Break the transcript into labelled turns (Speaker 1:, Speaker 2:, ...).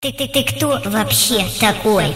Speaker 1: Ты, ты, ты кто вообще такой?